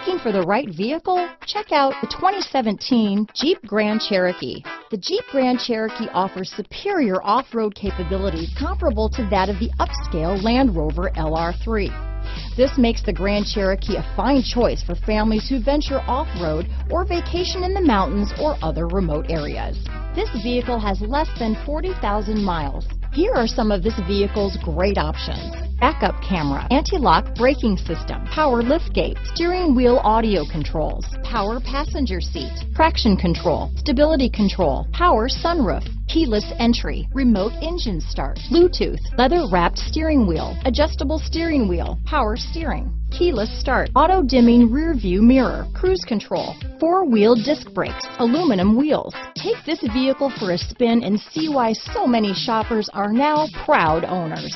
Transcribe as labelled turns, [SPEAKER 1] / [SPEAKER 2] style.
[SPEAKER 1] Looking for the right vehicle? Check out the 2017 Jeep Grand Cherokee. The Jeep Grand Cherokee offers superior off-road capabilities comparable to that of the upscale Land Rover LR3. This makes the Grand Cherokee a fine choice for families who venture off-road or vacation in the mountains or other remote areas. This vehicle has less than 40,000 miles. Here are some of this vehicle's great options. Backup camera, anti-lock braking system, power liftgate, steering wheel audio controls, power passenger seat, traction control, stability control, power sunroof, keyless entry, remote engine start, Bluetooth, leather wrapped steering wheel, adjustable steering wheel, power steering, keyless start, auto dimming rear view mirror, cruise control, four wheel disc brakes, aluminum wheels. Take this vehicle for a spin and see why so many shoppers are now proud owners.